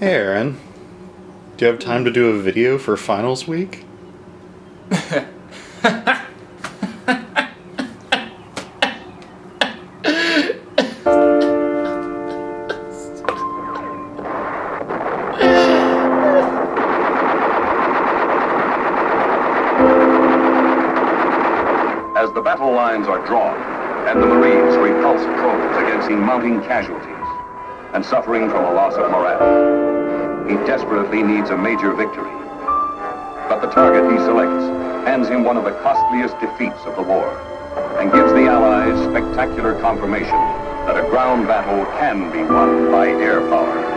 Hey, Aaron. Do you have time to do a video for finals week? As the battle lines are drawn and the Marines repulse foes against mounting casualties and suffering from a loss of morale, he desperately needs a major victory. But the target he selects hands him one of the costliest defeats of the war and gives the Allies spectacular confirmation that a ground battle can be won by air power.